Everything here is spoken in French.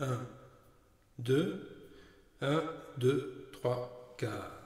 1, 2, 1, 2, 3, 4.